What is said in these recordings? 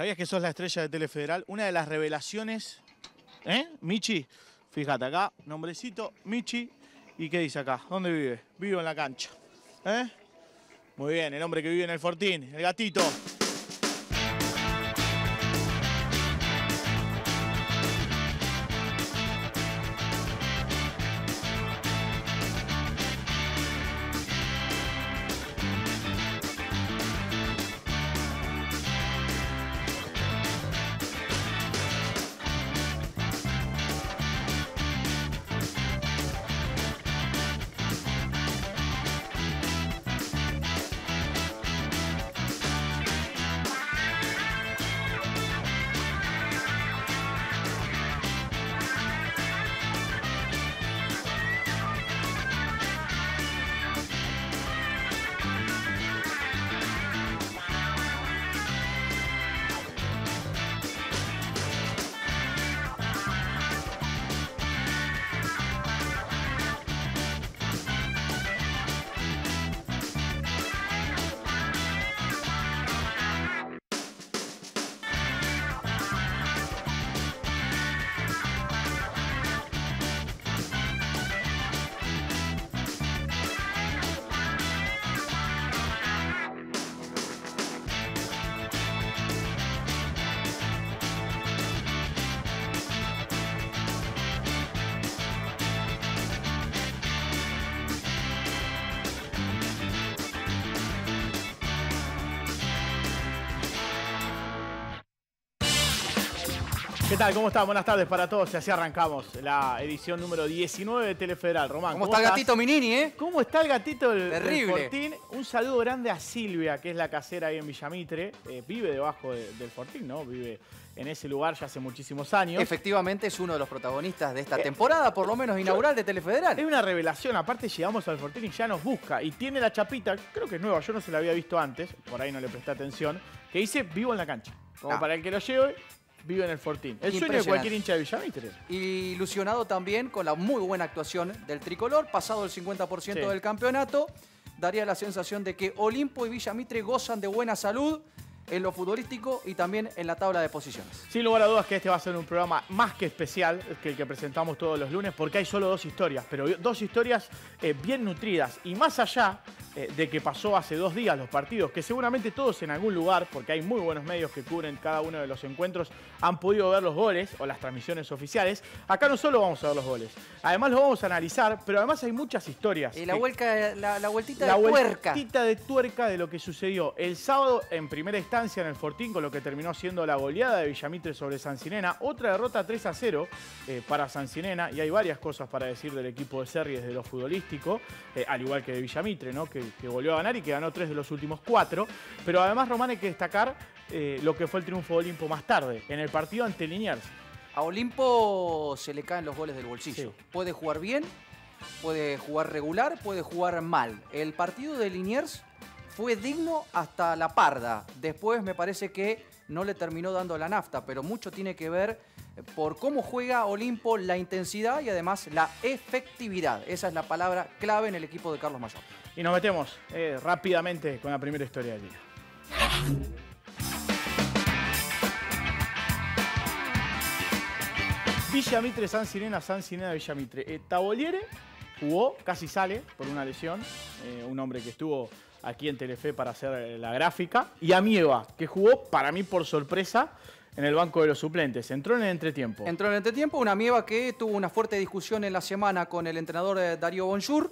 ¿Sabías que sos la estrella de Telefederal? Una de las revelaciones, ¿eh? Michi, fíjate acá, nombrecito, Michi. ¿Y qué dice acá? ¿Dónde vive? Vivo en la cancha. ¿Eh? Muy bien, el hombre que vive en el Fortín, el gatito. Tal? ¿Cómo están? Buenas tardes para todos. Y así arrancamos la edición número 19 de Telefederal. Román, ¿cómo, está el gatito Minini, eh? ¿Cómo está el gatito del, Terrible. Fortín? Un saludo grande a Silvia, que es la casera ahí en Villamitre. Eh, vive debajo del Fortín, ¿no? Vive en ese lugar ya hace muchísimos años. Efectivamente es uno de los protagonistas de esta eh, temporada, por lo menos inaugural de Telefederal. Es una revelación, aparte llegamos al Fortín y ya nos busca. Y tiene la chapita, creo que es nueva, yo no se la había visto antes, por ahí no le presté atención, que dice vivo en la cancha. Como Ah. para el que lo lleve, vive en el Fortín. El sueño de cualquier hincha de Villamitre. Ilusionado también con la muy buena actuación del tricolor, pasado el 50% Sí. del campeonato, daría la sensación de que Olimpo y Villamitre gozan de buena salud en lo futbolístico y también en la tabla de posiciones. Sin lugar a dudas que este va a ser un programa más que especial que el que presentamos todos los lunes, porque hay solo dos historias, pero dos historias eh, bien nutridas. Y más allá eh, de que pasó hace dos días los partidos, que seguramente todos en algún lugar, porque hay muy buenos medios que cubren cada uno de los encuentros, han podido ver los goles o las transmisiones oficiales. Acá no solo vamos a ver los goles, además los vamos a analizar, pero además hay muchas historias. Y la, vuelca, la, la vueltita la de tuerca. vueltita de tuerca de lo que sucedió el sábado en primera instancia en el Fortín con lo que terminó siendo la goleada de Villamitre sobre Sancinena. Otra derrota 3 a 0 eh, para Sancinena y hay varias cosas para decir del equipo de Serri desde lo futbolístico, eh, al igual que de Villamitre, ¿no? que, que volvió a ganar y que ganó tres de los últimos cuatro. Pero además, Román, hay que destacar eh, lo que fue el triunfo de Olimpo más tarde, en el partido ante Liniers. A Olimpo se le caen los goles del bolsillo. Sí. Puede jugar bien, puede jugar regular, puede jugar mal. El partido de Liniers fue digno hasta la parda. Después me parece que no le terminó dando la nafta, pero mucho tiene que ver por cómo juega Olimpo, la intensidad y además la efectividad. Esa es la palabra clave en el equipo de Carlos Mayor. Y nos metemos eh, rápidamente con la primera historia del día. Villamitre, San Sirena, San Sirena, Villamitre. Eh, Taboliere jugó, casi sale por una lesión. eh, un hombre que estuvo aquí en Telefe para hacer eh, la gráfica. Y Amieva, que jugó, para mí por sorpresa, en el banco de los suplentes. Entró en el entretiempo. Entró en el entretiempo una mieva que tuvo una fuerte discusión en la semana con el entrenador eh, Darío Bonjour.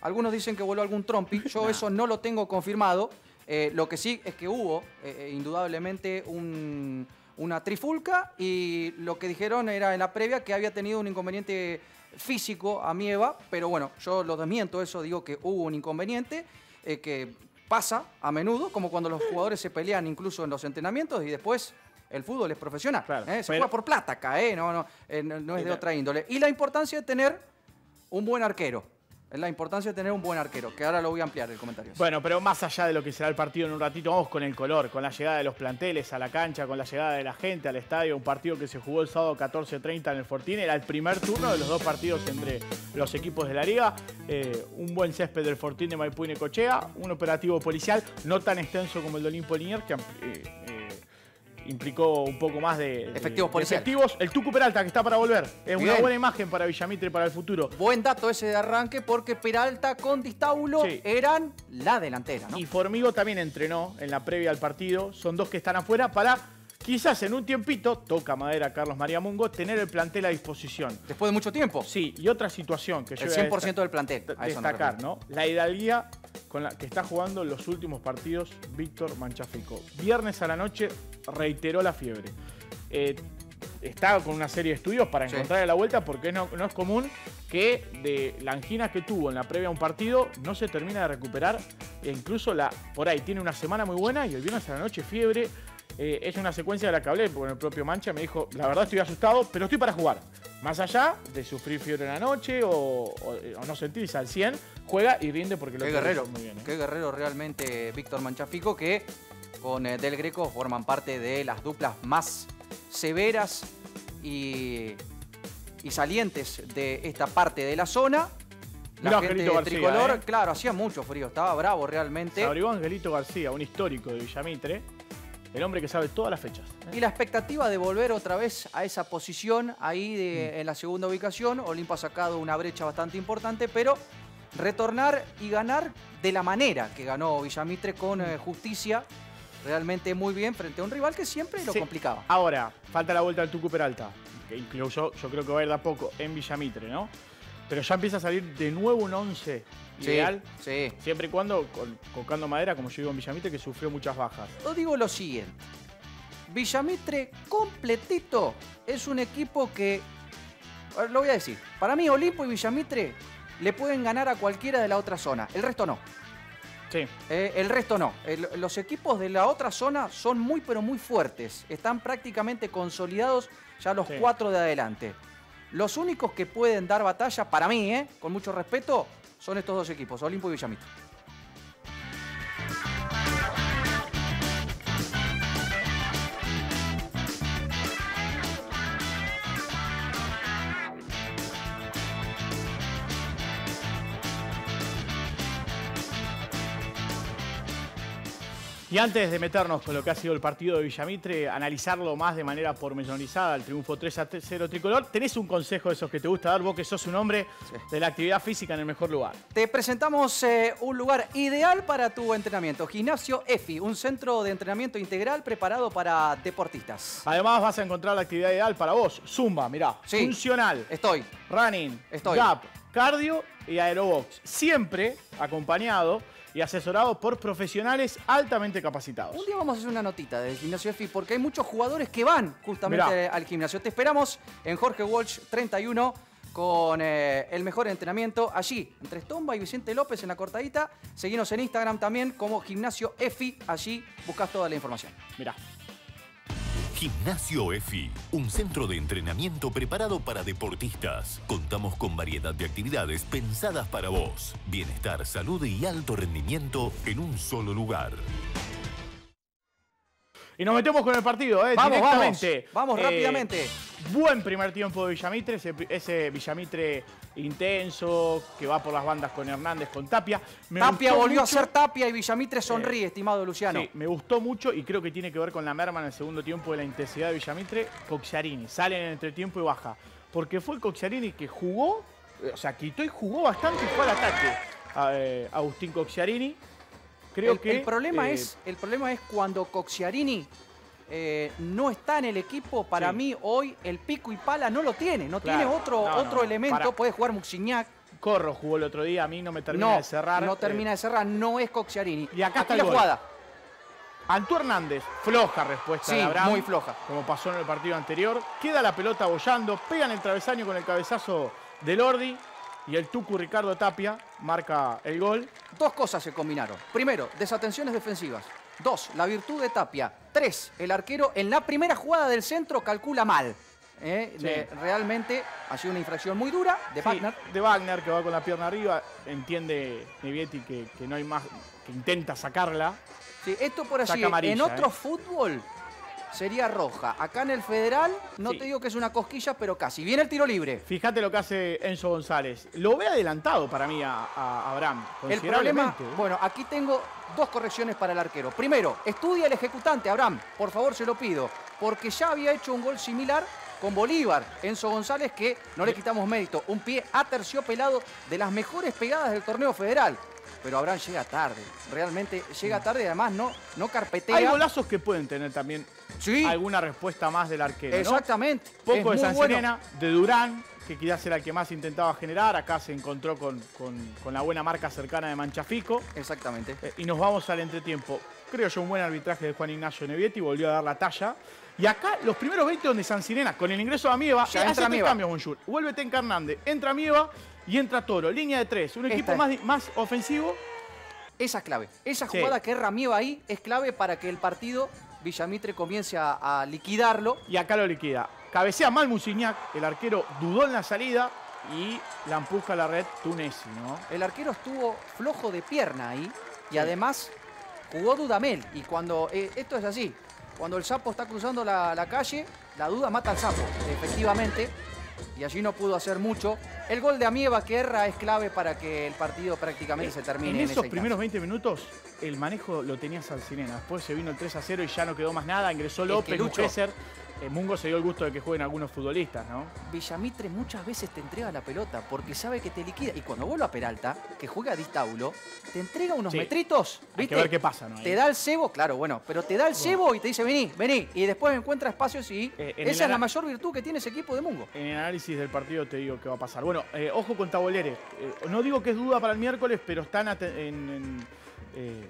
Algunos dicen que voló algún trompi. Yo eso no lo tengo confirmado. Eh, lo que sí es que hubo, eh, indudablemente, un- una trifulca y lo que dijeron era en la previa que había tenido un inconveniente físico a Mieva, pero bueno, yo lo desmiento eso, digo que hubo un inconveniente eh, que pasa a menudo, como cuando los jugadores se pelean incluso en los entrenamientos y después el fútbol es profesional. Claro, ¿eh? Se pero- juega por plata acá, ¿eh? no, no, no, no es de otra índole. Y la importancia de tener un buen arquero. Es la importancia de tener un buen arquero, que ahora lo voy a ampliar el comentario. Bueno, pero más allá de lo que será el partido en un ratito, vamos con el color, con la llegada de los planteles a la cancha, con la llegada de la gente al estadio. Un partido que se jugó el sábado 14.30 en el Fortín. Era el primer turno de los dos partidos entre los equipos de la liga. Eh, un buen césped del Fortín de Maipú y Necochea. Un operativo policial no tan extenso como el de Olimpo Liniers, que eh, eh, implicó un poco más de, Efectivos de efectivos. El Tucu Peralta, que está para volver. Es una buena imagen para Villamitre para el futuro. Buen dato ese de arranque porque Peralta con Distábulo Sí. eran la delantera, ¿no? Y Formigo también entrenó en la previa al partido. Son dos que están afuera para quizás en un tiempito, toca madera Carlos María Mungo, tener el plantel a disposición. Después de mucho tiempo. Sí, y otra situación que yo El voy a 100% del plantel. A destacar. ¿no? La hidalguía con la que está jugando los últimos partidos Víctor Manchafico. Viernes a la noche reiteró la fiebre. Eh, está con una serie de estudios para Sí. encontrar la vuelta porque no, no es común que de la angina que tuvo en la previa a un partido no se termina de recuperar e incluso la por ahí tiene una semana muy buena y el viernes a la noche fiebre Eh, es una secuencia de la que hablé con el propio Mancha me dijo la verdad estoy asustado pero estoy para jugar más allá de sufrir fiebre en la noche o, o- o no sentirse al 100 juega y rinde porque lo Qué guerrero, muy bien ¿eh? qué guerrero realmente Víctor Manchafico que con eh, Del Greco forman parte de las duplas más severas y, y salientes de esta parte de la zona. La Mirá, gente Angelito García, tricolor, ¿eh? claro, hacía mucho frío, estaba bravo realmente. Se abrigó Angelito García un histórico de Villamitre el hombre que sabe todas las fechas ¿eh? Y la expectativa de volver otra vez a esa posición ahí de- en la segunda ubicación. Olimpo ha sacado una brecha bastante importante, pero retornar y ganar de la manera que ganó Villamitre con eh, justicia, realmente muy bien frente a un rival que siempre lo Sí. complicaba. Ahora, falta la vuelta del Tucu Peralta, que incluso yo creo que va a ir de a poco en Villamitre, ¿no? Pero ya empieza a salir de nuevo un 11 ideal, Sí. siempre y cuando colocando madera, como yo digo en Villamitre, que sufrió muchas bajas. Yo digo lo siguiente. Villamitre completito es un equipo que, lo voy a decir, para mí Olimpo y Villamitre le pueden ganar a cualquiera de la otra zona, el resto no. Sí, Eh, el resto no. El- los equipos de la otra zona son muy pero muy fuertes. Están prácticamente consolidados ya los Sí. cuatro de adelante. Los únicos que pueden dar batalla, para mí, eh, con mucho respeto, son estos dos equipos, Olimpo y Villamitre. Y antes de meternos con lo que ha sido el partido de Villamitre, analizarlo más de manera pormenorizada, el triunfo 3 a 0 tricolor, tenés un consejo de esos que te gusta dar, vos que sos un hombre Sí. de la actividad física en el mejor lugar. Te presentamos eh, un lugar ideal para tu entrenamiento. Gimnasio EFI, un centro de entrenamiento integral preparado para deportistas. Además vas a encontrar la actividad ideal para vos, Zumba, mirá, Sí. funcional, Estoy. running, Estoy. gap, cardio y aerobox. Siempre acompañado y asesorado por profesionales altamente capacitados. Un día vamos a hacer una notita del gimnasio EFI porque hay muchos jugadores que van justamente Mirá. al gimnasio. Te esperamos en Jorge Walsh 31 con eh, el mejor entrenamiento allí, entre Estomba y Vicente López en la cortadita. Seguinos en Instagram también como gimnasio EFI, allí buscas toda la información. Mirá. Gimnasio EFI, un centro de entrenamiento preparado para deportistas. Contamos con variedad de actividades pensadas para vos. Bienestar, salud y alto rendimiento en un solo lugar. Y nos metemos con el partido, ¿eh? Vamos, directamente. vamos, vamos Eh, rápidamente. Buen primer tiempo de Villamitre, ese, ese Villamitre intenso que va por las bandas con Hernández, con Tapia. Me Tapia volvió a ser Tapia y Villamitre sonríe, estimado Luciano. Sí, me gustó mucho y creo que tiene que ver con la merma en el segundo tiempo de la intensidad de Villamitre. Coxiarini sale en el entretiempo y baja. Porque fue Coxiarini que jugó, eh, o sea, quitó y jugó bastante y fue al ataque. A, eh, Agustín Coxiarini. Creo el, que. el problema eh, es, el problema es cuando Coxiarini eh, no está en el equipo. Para Sí. mí, hoy el pico y pala no lo tiene. No Claro. tiene otro, No, otro no. elemento. Puede jugar Muxignac. Corro jugó el otro día, a mí no me termina No, de cerrar. no eh, termina de cerrar. No es Coxiarini. Y acá está la jugada. Antú Hernández, floja respuesta Sí, de Abraham. muy floja. Como pasó en el partido anterior. Queda la pelota bollando, pegan el travesaño con el cabezazo de Lordi. Y el Tucu Ricardo Tapia marca el gol. Dos cosas se combinaron. Primero, desatenciones defensivas. Dos, la virtud de Tapia. El arquero en la primera jugada del centro calcula mal. Eh, Sí. de- realmente ha sido una infracción muy dura de Sí, Wagner. de Wagner, que va con la pierna arriba. Entiende Nevietti que, que no hay más, que intenta sacarla. Sí, esto por. Saca amarilla, en otro eh. fútbol sería roja. Acá en el Federal, no te digo que es una cosquilla, pero casi. Viene el tiro libre. Fíjate lo que hace Enzo González. Lo ve adelantado para mí a, a Abraham, El problema, considerablemente. ¿eh? bueno, aquí tengo dos correcciones para el arquero. Primero, estudia el ejecutante, Abraham, por favor se lo pido, porque ya había hecho un gol similar con Bolívar, Enzo González, que no le quitamos mérito, un pie aterciopelado de las mejores pegadas del torneo federal. Pero Abraham llega tarde, realmente llega tarde y además no, no carpetea. Hay golazos que pueden tener también Sí. alguna respuesta más del arquero. ¿no? Exactamente. Poco es de muy San bueno. De Durán, que quizás era el que más intentaba generar. Acá se encontró con, con- con la buena marca cercana de Manchafico. Exactamente. Eh, y nos vamos al entretiempo. Creo yo un buen arbitraje de Juan Ignacio Nevietti, volvió a dar la talla. Y acá los primeros 20 donde San Sirena, con el ingreso de Amieva, Ya hace entra tres Amieva. cambios, Bonjour. Vuelve Tenca Hernández, entra Amieva y entra Toro. Línea de tres, un equipo más, más ofensivo. Esa es clave. Esa Sí. jugada que erra Mieva ahí es clave para que el partido Villamitre comience a, a liquidarlo. Y acá lo liquida. Cabecea mal Musignac, el arquero dudó en la salida y la empuja a la red Tunesi, ¿no? El arquero estuvo flojo de pierna ahí y además jugó Dudamel. Y cuando eh, esto es así, cuando el sapo está cruzando la, la calle, la duda mata al sapo, efectivamente. Y allí no pudo hacer mucho. El gol de Amieva que erra es clave para que el partido prácticamente se termine. En En, esos esa primeros 20 minutos, el manejo lo tenía Salcinena. Después se vino el 3 a 0 y ya no quedó más nada. Ingresó Es que, López, Lucho- Eh, Mungo se dio el gusto de que jueguen algunos futbolistas, ¿no? Villamitre muchas veces te entrega la pelota porque sabe que te liquida. Y cuando vuelve a Peralta, que juega a Distáulo, te entrega unos Sí. metritos. Hay ¿viste? que ver qué pasa, ¿no? Ahí. Te da el cebo, claro, bueno, pero te da el cebo y te dice, vení, vení. Y después encuentra espacios y Eh, en esa el es la mayor virtud que tiene ese equipo de Mungo. En el análisis del partido te digo qué va a pasar. Bueno, eh, ojo con Tabolere. Eh, no digo que es duda para el miércoles, pero está, en, ate- en- en, eh,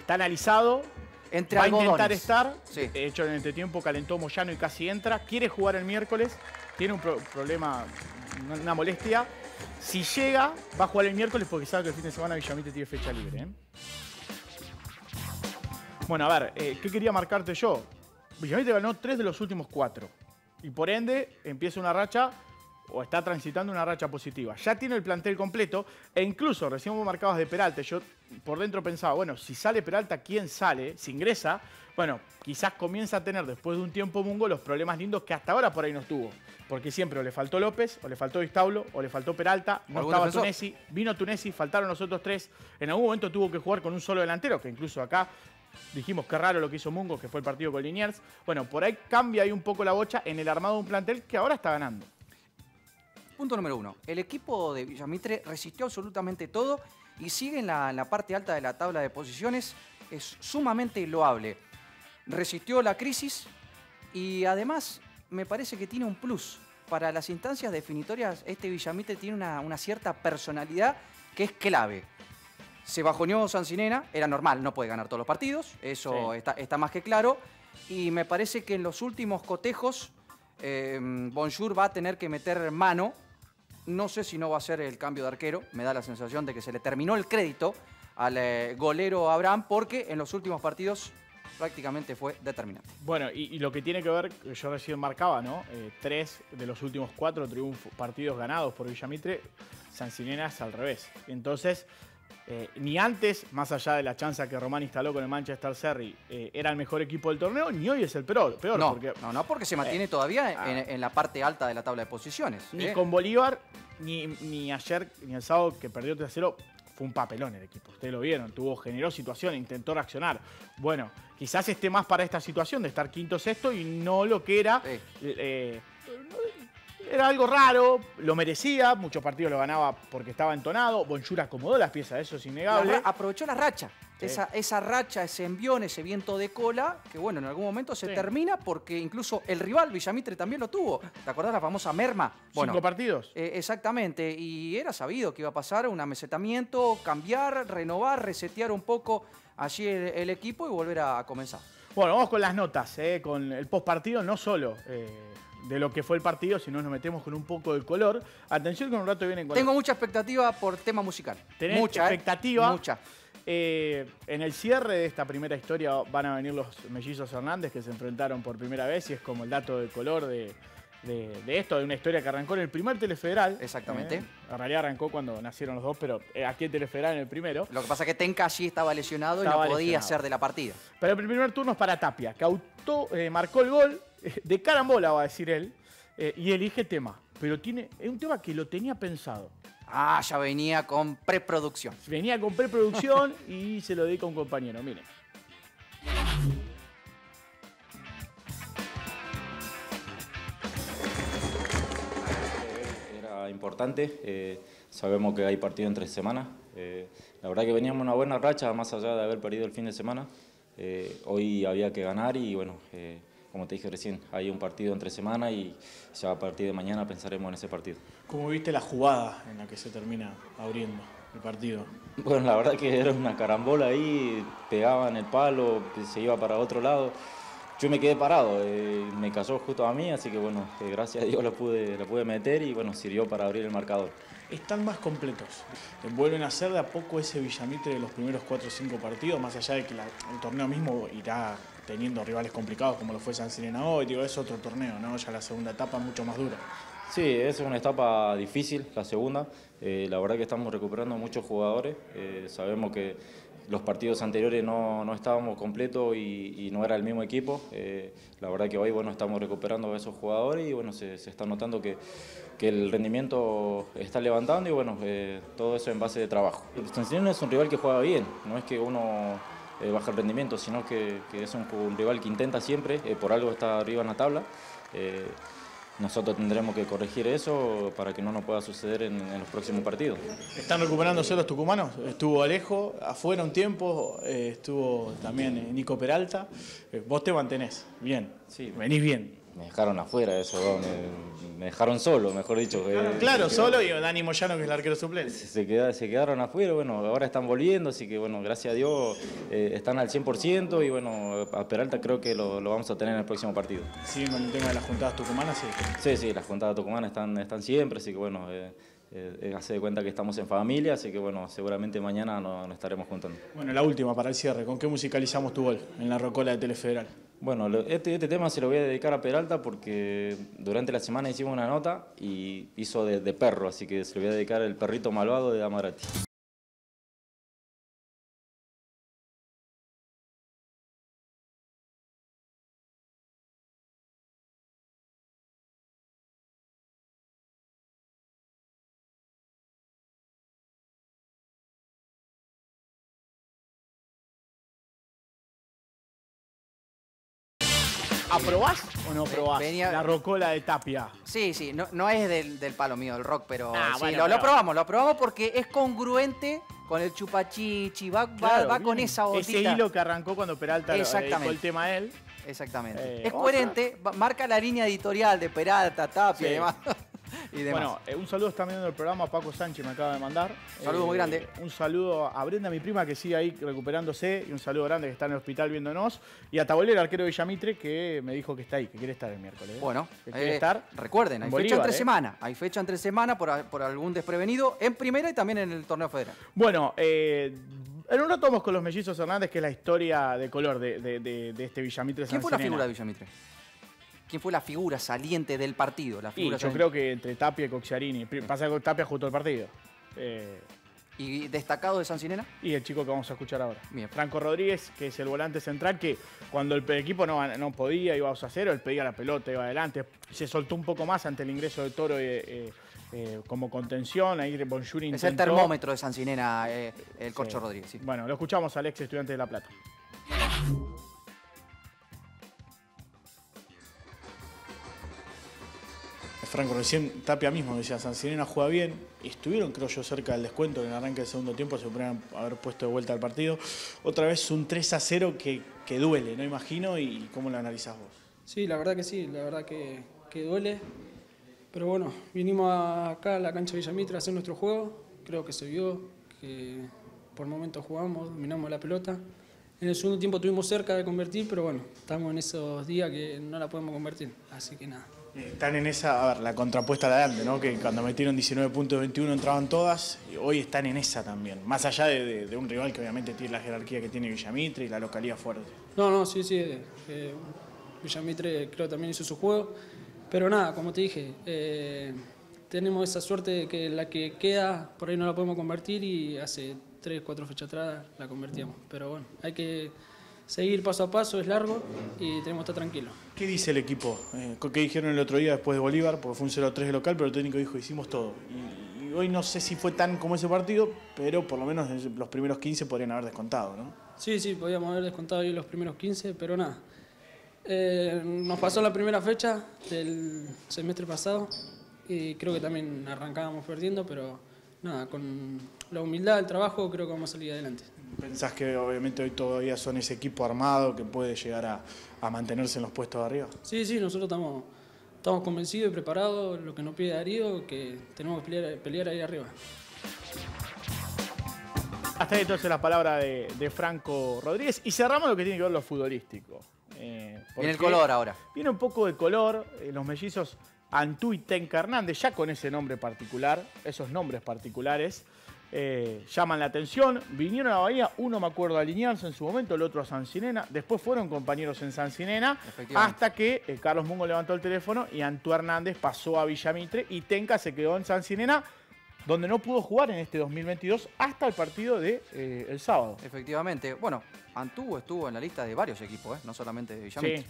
está analizado. Entre va a intentar estar. Sí. De hecho, en el entretiempo calentó Moyano y casi entra. Quiere jugar el miércoles. Tiene un pro- problema, una, una molestia. Si llega, va a jugar el miércoles porque sabe que el fin de semana Villamite tiene fecha libre. ¿eh? Bueno, a ver, eh, ¿qué quería marcarte yo? Villamite ganó tres de los últimos cuatro. Y por ende, empieza una racha o está transitando una racha positiva. Ya tiene el plantel completo e incluso recién vos marcabas de Peralta. Yo por dentro pensaba, bueno, si sale Peralta, ¿quién sale? Si ingresa, bueno, quizás comienza a tener después de un tiempo Mungo los problemas lindos que hasta ahora por ahí no estuvo. Porque siempre o le faltó López, o le faltó Vistaulo, o le faltó Peralta, no estaba defensor. Tunesi, vino Tunesi, faltaron los otros tres. En algún momento tuvo que jugar con un solo delantero, que incluso acá dijimos que raro lo que hizo Mungo, que fue el partido con Liniers. Bueno, por ahí cambia ahí un poco la bocha en el armado de un plantel que ahora está ganando. Punto número uno. El equipo de Villamitre resistió absolutamente todo y sigue en la, en la parte alta de la tabla de posiciones. Es sumamente loable. Resistió la crisis y además me parece que tiene un plus. Para las instancias definitorias, este Villamitre tiene una, una cierta personalidad que es clave. Se bajoneó Sancinena, era normal, no puede ganar todos los partidos, eso Sí. está, está más que claro. Y me parece que en los últimos cotejos, eh, Bonjour va a tener que meter mano. No sé si no va a ser el cambio de arquero, me da la sensación de que se le terminó el crédito al eh, golero Abraham, porque en los últimos partidos prácticamente fue determinante. Bueno, y, lo que tiene que ver, yo recién marcaba, ¿no? Eh, tres de los últimos cuatro triunfos, partidos ganados por Villamitre, Sancinena es al revés. Entonces, eh, ni antes, más allá de la chanza que Román instaló con el Manchester City, eh, era el mejor equipo del torneo, ni hoy es el peor. peor no, porque no, no, porque se mantiene todavía ah. en, en la parte alta de la tabla de posiciones. ni ¿eh? con Bolívar, ni, ni ayer, ni el sábado que perdió 3 0, fue un papelón el equipo. Ustedes lo vieron, tuvo, generó situación, intentó reaccionar. Bueno, quizás esté más para esta situación de estar quinto sexto y no lo que era. Era algo raro, lo merecía, muchos partidos lo ganaba porque estaba entonado. Bonjour acomodó las piezas, eso es innegable. aprovechó la racha. Sí. Esa, esa racha, ese envión, ese viento de cola, que bueno, en algún momento se Sí. termina porque incluso el rival Villamitre también lo tuvo. ¿Te acordás la famosa merma? Bueno, Cinco partidos. eh, exactamente, y era sabido que iba a pasar un amesetamiento, cambiar, renovar, resetear un poco allí el, el equipo y volver a, a comenzar. Bueno, vamos con las notas, eh, con el post partido, no solo eh, de lo que fue el partido, sino nos metemos con un poco de color. Atención que en un rato vienen con Tengo mucha expectativa por tema musical. ¿Tenés mucha, ¿eh? expectativa? Mucha. Eh, en el cierre de esta primera historia van a venir los mellizos Hernández que se enfrentaron por primera vez y es como el dato de color de, de, esto, de una historia que arrancó en el primer Telefederal. Exactamente. Eh, en realidad arrancó cuando nacieron los dos, pero eh, aquí en Telefederal en el primero. Lo que pasa es que Tenka sí estaba lesionado y no podía ser de la partida. Pero el primer turno es para Tapia, que auto, marcó el gol de carambola, va a decir él, y elige tema. Pero tiene, es un tema que lo tenía pensado. Ah, ya venía con preproducción. Venía con preproducción y se lo dedica a un compañero, miren. Era importante, eh, sabemos que hay partido entre semanas. Eh, la verdad que veníamos una buena racha, más allá de haber perdido el fin de semana. Eh, hoy había que ganar y bueno, como te dije recién, hay un partido entre semana y ya a partir de mañana pensaremos en ese partido. ¿Cómo viste la jugada en la que se termina abriendo el partido? Bueno, la verdad que era una carambola ahí, pegaba en el palo, se iba para otro lado. Yo me quedé parado, eh, me cayó justo a mí, así que bueno, eh, gracias a Dios lo pude, lo pude meter y bueno, sirvió para abrir el marcador. Están más completos. Vuelven a ser de a poco ese Villamitre de los primeros 4 o 5 partidos, más allá de que el torneo mismo irá teniendo rivales complicados como lo fue San Sirena hoy, digo, es otro torneo, ¿no? Ya la segunda etapa mucho más dura. Sí, es una etapa difícil, la segunda. Eh, la verdad que estamos recuperando muchos jugadores. Sabemos que los partidos anteriores no, estábamos completos y, no era el mismo equipo. Eh, la verdad que hoy bueno, estamos recuperando a esos jugadores y bueno, se, está notando que, el rendimiento está levantando y bueno, todo eso en base de trabajo. Sirena es un rival que juega bien, no es que uno eh, baja el rendimiento, sino que, es un, rival que intenta siempre, eh, por algo está arriba en la tabla. Eh, nosotros tendremos que corregir eso para que no nos pueda suceder en, los próximos partidos. ¿Están recuperándose los tucumanos? Estuvo Alejo afuera un tiempo, estuvo también Nico Peralta. vos te mantenés bien, sí. venís bien me dejaron afuera eso, me, dejaron solo, mejor dicho. Claro, solo y Dani Moyano, que es el arquero suplente. Se, se, quedaron afuera, bueno, ahora están volviendo, así que bueno, gracias a Dios eh, están al 100% y bueno, a Peralta creo que lo, vamos a tener en el próximo partido. Sí, con el tema de las juntadas tucumanas, sí. Sí, sí, las juntadas tucumanas están, están siempre, así que bueno... Eh, eh, hace de cuenta que estamos en familia, así que bueno, seguramente mañana nos, estaremos juntando. Bueno, la última para el cierre, ¿con qué musicalizamos tu gol en la rocola de Telefederal? Bueno, este, este, tema se lo voy a dedicar a Peralta porque durante la semana hicimos una nota y hizo de, de perro, así que se lo voy a dedicar el perrito malvado de Amarati. ¿Aprobás o no aprobás la rocola de Tapia? Sí, sí, no, no es del, palo mío, del rock, pero ah, sí, lo, aprobamos, lo aprobamos porque es congruente con el chupachichi, va, va, con esa botita. Ese hilo que arrancó cuando Peralta Exactamente. el tema a él. Exactamente. Eh, es coherente, marca la línea editorial de Peralta, Tapia y demás. Bueno, eh, un saludo está viendo el programa Paco Sánchez me acaba de mandar. Un saludo muy grande. Eh, un saludo a Brenda, mi prima, que sigue ahí recuperándose. Y un saludo grande que está en el hospital viéndonos. Y a Tabolera, arquero de Villamitre, que me dijo que está ahí, que quiere estar el miércoles. ¿eh? Bueno, quiere estar. Recuerden, hay fecha entre semana. Hay fecha entre semana por, algún desprevenido en primera y también en el torneo federal. Bueno, en un rato vamos con los mellizos Hernández, que es la historia de color de, este Villamitre. ¿Quién fue la figura de Villamitre? ¿Quién fue la figura saliente del partido? La figura yo creo que entre Tapia y Coxiarini. Pasa que Tapia justo el partido. Eh, ¿Y destacado de San Sinena? Y el chico que vamos a escuchar ahora. Franco Rodríguez, que es el volante central, que cuando el equipo no, no podía, iba a 2 a 0, él pedía la pelota, iba adelante. Se soltó un poco más ante el ingreso de Toro eh, eh, como contención. Ahí Bonjour Es el termómetro de San Sinena, el Corcho Rodríguez. Bueno, lo escuchamos al ex estudiante de La Plata. Franco, recién Tapia mismo decía, San Sirena juega bien, estuvieron creo yo cerca del descuento en el arranque del segundo tiempo, se podrían haber puesto de vuelta al partido. Otra vez un 3 a 0 que, que duele, ¿no? Imagino, y cómo lo analizás vos. Sí, la verdad que sí, la verdad que, que duele. Pero bueno, vinimos acá a la cancha Villamitra a hacer nuestro juego, creo que se vio, que por momentos jugamos, dominamos la pelota. En el segundo tiempo tuvimos cerca de convertir, pero bueno, estamos en esos días que no la podemos convertir, así que nada. Están en esa, a ver, la contrapuesta de adelante, ¿no? Que cuando metieron 19 puntos de 21 entraban todas, y hoy están en esa también. Más allá de, un rival que obviamente tiene la jerarquía que tiene Villamitre y la localidad fuerte. No, no, sí, sí. Eh, Villamitre creo también hizo su juego. Pero nada, como te dije, eh, tenemos esa suerte de que la que queda por ahí no la podemos convertir y hace tres, cuatro fechas atrás la convertíamos. Pero bueno, hay que seguir paso a paso, es largo y tenemos que estar tranquilos. ¿Qué dice el equipo? Eh, ¿Qué dijeron el otro día después de Bolívar? Porque fue un 0-3 de local, pero el técnico dijo, hicimos todo. Y, y hoy no sé si fue tan como ese partido, pero por lo menos los primeros 15 podrían haber descontado, ¿no? Sí, sí, podíamos haber descontado ahí los primeros 15, pero nada. Eh, nos pasó la primera fecha del semestre pasado y creo que también arrancábamos perdiendo, pero nada, con la humildad, el trabajo, creo que vamos a salir adelante. ¿Pensás que obviamente hoy todavía son ese equipo armado que puede llegar a, a mantenerse en los puestos de arriba? Sí, sí, nosotros estamos, estamos convencidos y preparados, lo que nos pide Darío, que tenemos que pelear, pelear ahí arriba. Hasta ahí entonces la palabra de, de Franco Rodríguez y cerramos lo que tiene que ver lo futbolístico. Eh, Viene el color ahora. Viene un poco de color. Eh, los mellizos Antú y Tenca Hernández, ya con ese nombre particular, esos nombres particulares, eh, llaman la atención. Vinieron a Bahía, uno me acuerdo a alinearse en su momento, el otro a San Sinena. Después fueron compañeros en San Sinena, hasta que eh, Carlos Mungo levantó el teléfono y Antú Hernández pasó a Villamitre y Tenca se quedó en San Sinena donde no pudo jugar en este 2022 hasta el partido de eh, el sábado. Efectivamente. Bueno, Antú estuvo en la lista de varios equipos, no solamente de Villamitre.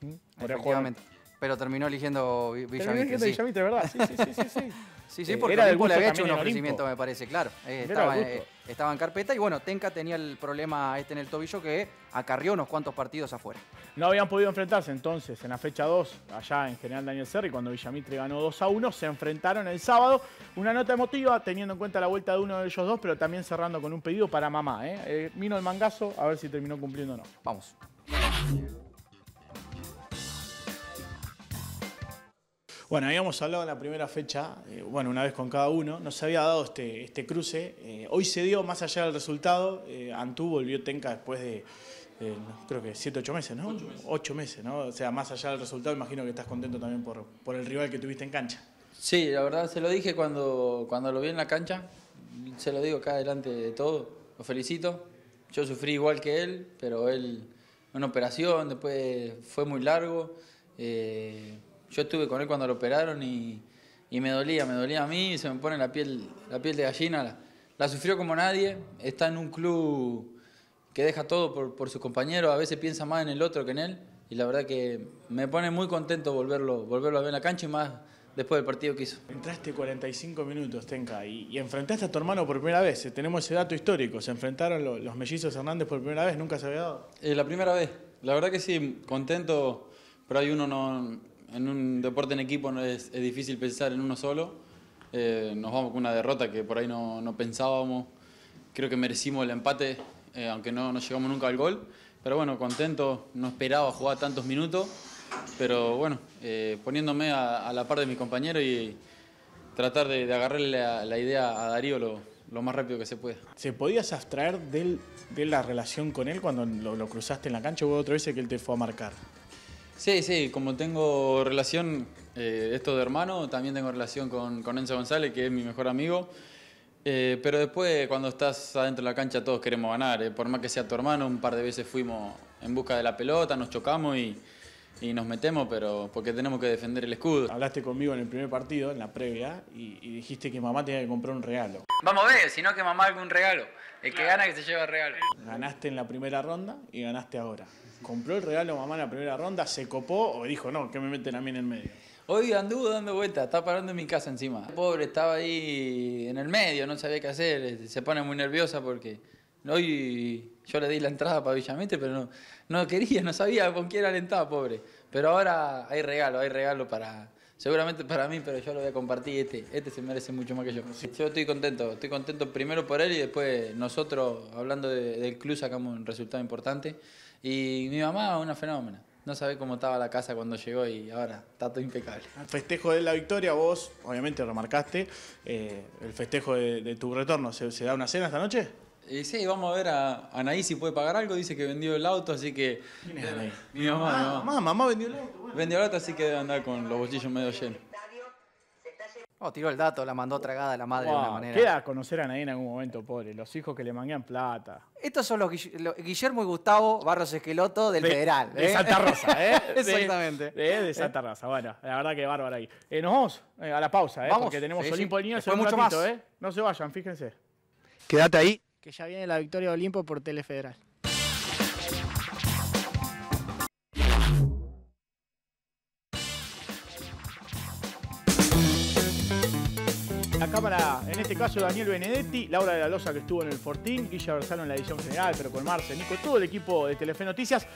Sí. Efectivamente. Pero terminó eligiendo Villamitre. Terminó eligiendo sí. ¿verdad? Sí, sí, sí, sí. sí. Sí, sí, porque Era equipo le había hecho un ofrecimiento, Olimpo. me parece, claro. Eh, estaba, eh, estaba en carpeta y bueno, Tenca tenía el problema este en el tobillo que acarrió unos cuantos partidos afuera. No habían podido enfrentarse entonces en la fecha 2, allá en General Daniel Serri, cuando Villamitre ganó 2 a 1. Se enfrentaron el sábado. Una nota emotiva, teniendo en cuenta la vuelta de uno de ellos dos, pero también cerrando con un pedido para mamá. ¿eh? Eh, vino el mangazo, a ver si terminó cumpliendo o no. Vamos. Bueno, habíamos hablado en la primera fecha, eh, bueno, una vez con cada uno, nos había dado este, este cruce. Eh, hoy se dio, más allá del resultado, eh, Antú volvió Tenca después de, creo que 7, 8 meses, ¿no? 8 meses. ¿no? O sea, más allá del resultado, imagino que estás contento también por, por el rival que tuviste en cancha. Sí, la verdad se lo dije cuando, cuando lo vi en la cancha, se lo digo acá delante de todo, lo felicito. Yo sufrí igual que él, pero él, una operación, después fue muy largo. Yo estuve con él cuando lo operaron y, y me dolía, me dolía a mí, se me pone la piel, la piel de gallina. La, la sufrió como nadie, está en un club que deja todo por, por su compañero, a veces piensa más en el otro que en él. Y la verdad que me pone muy contento volverlo, volverlo a ver en la cancha y más después del partido que hizo. Entraste 45 minutos, Tenca, y, y enfrentaste a tu hermano por primera vez. Tenemos ese dato histórico. Se enfrentaron lo- los mellizos Hernández por primera vez, nunca se había dado. Eh, la primera vez, la verdad que sí, contento, pero hay uno no, en un deporte en equipo es, es difícil pensar en uno solo. Eh, nos vamos con una derrota que por ahí no, no pensábamos. Creo que merecimos el empate, eh, aunque no, no llegamos nunca al gol. Pero bueno, contento, no esperaba jugar tantos minutos. Pero bueno, eh, poniéndome a, a la par de mis compañeros y tratar de, de agarrarle la, la idea a Darío lo, lo más rápido que se pueda. ¿Se podías abstraer del- de la relación con él cuando lo, lo cruzaste en la cancha o otra vez que él te fue a marcar? Sí, sí, como tengo relación, eh, esto de hermano, también tengo relación con, con Enzo González, que es mi mejor amigo. Eh, pero después, cuando estás adentro de la cancha, todos queremos ganar. eh, por más que sea tu hermano, un par de veces fuimos en busca de la pelota, nos chocamos y, y nos metemos, pero porque tenemos que defender el escudo. Hablaste conmigo en el primer partido, en la previa, y, y dijiste que mamá tenía que comprar un regalo. Vamos a ver, si no que mamá algún regalo. El que gana que se lleva el regalo. Ganaste en la primera ronda y ganaste ahora. ¿Compró el regalo mamá en la primera ronda? ¿Se copó o dijo, no, que me meten a mí en el medio? Hoy anduvo dando vueltas, está parando en mi casa encima. Pobre, estaba ahí en el medio, no sabía qué hacer, este, se pone muy nerviosa porque hoy yo le di la entrada para Villamitre, pero no, no quería, no sabía con quién alentar, pobre. Pero ahora hay regalo, hay regalo para, seguramente para mí, pero yo lo voy a compartir, este, este se merece mucho más que yo. Yo estoy contento, estoy contento primero por él y después nosotros, hablando de- del club, sacamos un resultado importante. Y mi mamá, una fenómena. No sabe cómo estaba la casa cuando llegó y ahora está todo impecable. Festejo de la victoria, vos obviamente remarcaste eh, el festejo de, de tu retorno. ¿Se, se da una cena esta noche? Y sí, vamos a ver a Anaí si puede pagar algo. Dice que vendió el auto, así que. ¿Quién es Anaí? Mi mamá, mi Ah, mamá. mamá, mamá vendió el auto. bueno. Vendió el auto, así que debe andar con los bolsillos medio llenos. Oh, tiró el dato, la mandó tragada la madre de una manera. Queda a conocer a nadie en algún momento, pobre. Los hijos que le manguean plata. Estos son los, Guille- lo- Guillermo y Gustavo Barros Esqueloto del De- Federal. De ¿eh? Santa Rosa, ¿eh? Exactamente. De, de Santa Rosa. Bueno, la verdad que bárbaro ahí. Eh, nos vamos eh, a la pausa, ¿eh? Vamos. Porque tenemos Sí. Olimpo de Niños Después en un mucho ratito, más. ¿eh? No se vayan, fíjense. Quédate ahí. Que ya viene la victoria de Olimpo por Telefederal. Cámara, en este caso Daniel Benedetti, Laura de la Loza que estuvo en el Fortín, Guilla Bersano en la edición general, pero con Marce, Nico, todo el equipo de Telefe Noticias.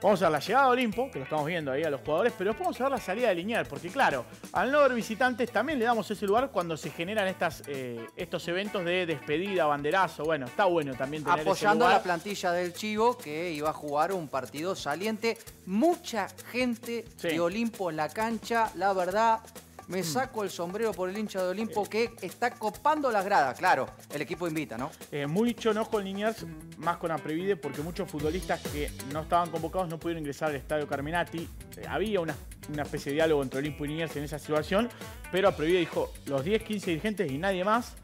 Vamos a ver la llegada de Olimpo, que lo estamos viendo ahí a los jugadores, pero después vamos a ver la salida de Liniers, porque claro, al no haber visitantes también le damos ese lugar cuando se generan estas, eh, estos eventos de despedida, banderazo. Bueno, está bueno también tener ese Apoyando a lugar. la plantilla del Chivo que iba a jugar un partido saliente. Mucha gente Sí. de Olimpo en la cancha, la verdad. Me saco el sombrero por el hincha de Olimpo que está copando las gradas. Claro, el equipo invita, ¿no? Eh, mucho enojo en Liniers, más con Aprevide, porque muchos futbolistas que no estaban convocados no pudieron ingresar al estadio Carminati. Eh, había una, una especie de diálogo entre Olimpo y Liniers en esa situación, pero Aprevide dijo los 10, 15 dirigentes y nadie más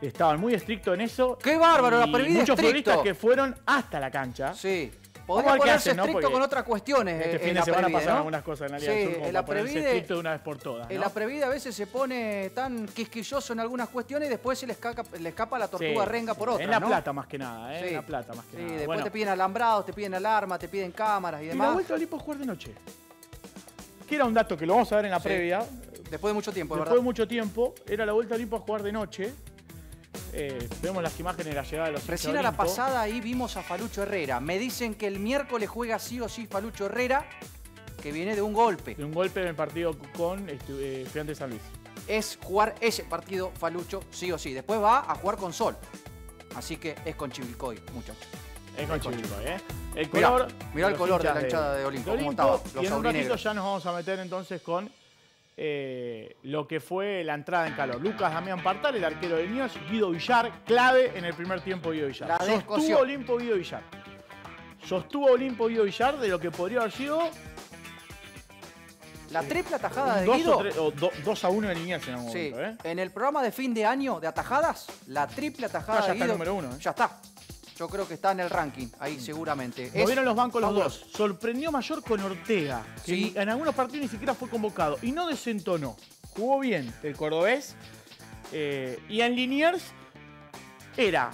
estaban muy estrictos en eso. ¡Qué bárbaro! Y Aprevide Muchos estricto. futbolistas que fueron hasta la cancha. Sí. Podría ponerse estricto con otras cuestiones. Este eh, fin el de semana pasaron ¿no? algunas cosas en la Liga Sí, del Sur como el Aprevide- estricto de una vez por todas. El ¿no? Aprevide a veces se pone tan quisquilloso en algunas cuestiones y después se le escapa, le escapa la tortuga Sí, renga por otra. En La. Plata más que nada, ¿eh? Sí. En La Plata más que nada. después Bueno, te piden alambrados, te piden alarma, te piden cámaras y y la demás. vuelta de Olimpo jugar de noche. Que era un dato que lo vamos a ver en la previa. Después de mucho tiempo, Después ¿verdad? de mucho tiempo, era la vuelta de Olimpo a jugar de noche. Eh, vemos las imágenes de la llegada de los Recién de a la pasada ahí vimos a Falucho Herrera. Me dicen que el miércoles juega sí o sí Falucho Herrera, que viene de un golpe. De un golpe en el partido con este, eh, Estudiantes de San Luis. Es jugar ese partido Falucho sí o sí. Después va a jugar con Sol. Así que es con Chivilcoy, muchachos. Es con Chivilcoy, ¿eh? El color. mirá el color de la hinchada de Olimpo, estaba, los y en un ratito ya nos vamos a meter entonces con eh, lo que fue la entrada en calor. Lucas Damián Partal, el arquero de Niños, Guido Villar, clave en el primer tiempo Guido Villar. La Sostuvo. Olimpo Guido Villar. Sostuvo Olimpo Guido Villar de lo que podría haber sido La triple atajada de 2 Guido. o, tres- o do- dos a 1 de Liniers en algún Sí, momento. ¿eh? en el programa de fin de año de atajadas, la triple atajada Ah, ya de está Guido. número uno, ¿eh? Ya está. Yo creo que está en el ranking, ahí seguramente. Movieron los bancos los dos. Sorprendió mayor con Ortega, que Sí. en algunos partidos ni siquiera fue convocado y no desentonó. Jugó bien el cordobés. eh, y en Liniers era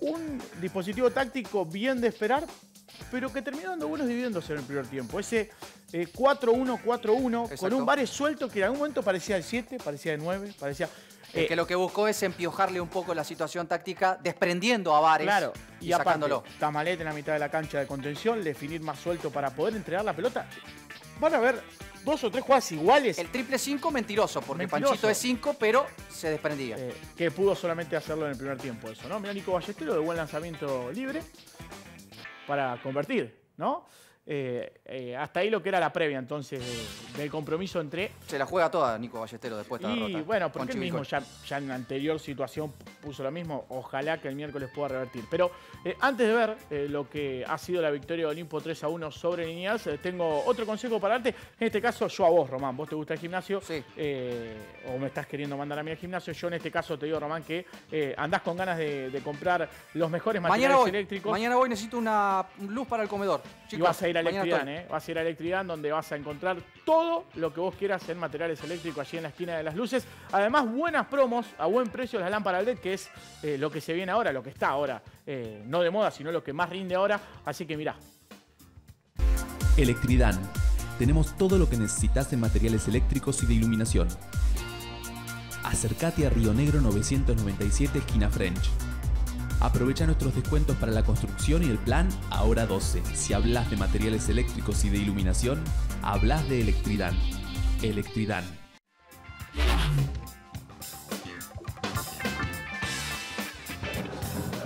un dispositivo táctico bien de esperar, pero que terminó dando buenos dividendos en el primer tiempo. Ese eh, 4-1-4-1 con Exacto. un Vares suelto que en algún momento parecía el 7, parecía el 9, parecía... Eh, que lo que buscó es empiojarle un poco la situación táctica, desprendiendo a Vares Claro, y, y, aparte, sacándolo. Tamalet en la mitad de la cancha de contención, definir más suelto para poder entregar la pelota. Van a ver dos o tres jugadas iguales El triple 5 mentiroso, porque Mentiroso. Panchito es 5, pero se desprendía. eh, que pudo solamente hacerlo en el primer tiempo eso, ¿no? Mira Nico Ballestero de buen lanzamiento libre para convertir, ¿no? Eh, eh, hasta ahí lo que era la previa entonces de- del compromiso entre Se la juega toda Nico Ballestero después de y derrota. bueno, porque él mismo ya, ya en la anterior situación puso lo mismo. Ojalá que el miércoles pueda revertir. Pero eh, antes de ver lo que ha sido la victoria de Olimpo 3 a 1 sobre eh, tengo otro consejo para darte. En este caso, yo a vos, Román. ¿Vos te gusta el gimnasio? Sí. O me estás queriendo mandar a mí al gimnasio. Yo en este caso te digo, Román, que andás con ganas de, de comprar los mejores materiales Mañana voy, eléctricos. mañana voy, necesito una luz para el comedor. Y Chicos, vas a ir a mañana Electridan. ¿eh? Vas a ir a Electridan donde vas a encontrar todo lo que vos quieras en materiales eléctricos allí en la esquina de las luces. Además, buenas promos a buen precio las lámparas LED, que es eh, lo que se viene ahora, lo que está ahora. eh, no de moda, sino lo que más rinde ahora. Así que mirá, Electridan. Tenemos todo lo que necesitas en materiales eléctricos y de iluminación. Acércate a Río Negro 997 esquina French. Aprovecha nuestros descuentos para la construcción y el plan ahora 12. Si hablas de materiales eléctricos y de iluminación, hablas de Electridan. Electridan.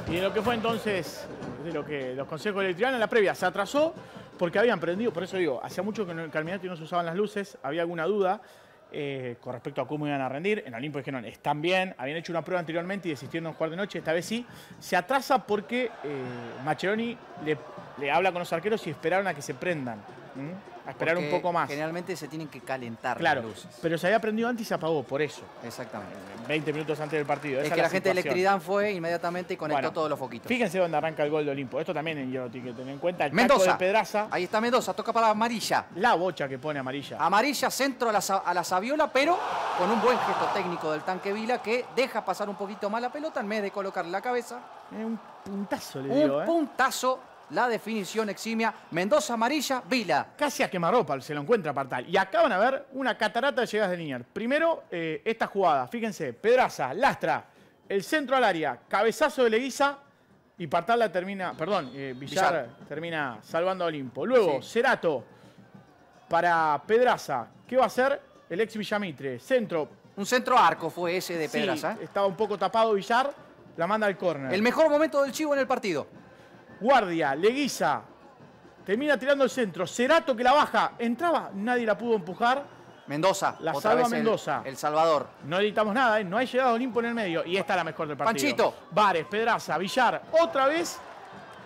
Y de lo que fue entonces, de lo que los consejos de Electridan en la previa, se atrasó porque habían prendido, por eso digo, hacía mucho que en el Carminati no se usaban las luces, había alguna duda eh, con respecto a cómo iban a rendir. En Olimpo dijeron, están bien, habían hecho una prueba anteriormente y desistieron de jugar de noche, esta vez sí. Se atrasa porque eh, Macheroni le, habla con los arqueros y esperaron a que se prendan. A esperar un poco más. Generalmente se tienen que calentar Claro, las luces. pero se había prendido antes y se apagó, por eso. Exactamente. 20 minutos antes del partido. Es Esa que la gente de. Electridad fue inmediatamente y conectó Bueno, todos los foquitos. Fíjense dónde arranca el gol de Olimpo. Esto también en tiene que tener en cuenta. El Mendoza. de Pedraza, Ahí está Mendoza, toca para amarilla. la bocha que pone amarilla. Amarilla, centro a la, a la Saviola, pero con un buen gesto técnico del tanque Vila que deja pasar un poquito más la pelota en vez de colocarle la cabeza. Eh, un puntazo le Un dio, ¿eh? puntazo, la definición eximia. Mendoza amarilla, Vila. Casi a quemarropa se lo encuentra Partal. Y acá van a ver una catarata de llegadas de Liniers. Primero, eh, esta jugada. Fíjense, Pedraza, Lastra, el centro al área, cabezazo de Leguiza y Partal la termina, perdón, eh, Villar, Villar. termina salvando a Olimpo. Luego, Sí. Cerato para Pedraza. ¿Qué va a hacer? El ex Villamitre. Centro. Un centro arco fue ese de Pedraza. ¿eh? estaba un poco tapado Villar. La manda al córner. El mejor momento del Chivo en el partido. Guardia, Leguiza. Termina tirando el centro. Cerato que la baja. Entraba, nadie la pudo empujar. Mendoza. La otra salva vez Mendoza. El, Salvador. No editamos nada, ¿eh? no hay llegado Olimpo en el medio. Y esta es la mejor del partido. Panchito. Vares, Pedraza, Villar. Otra vez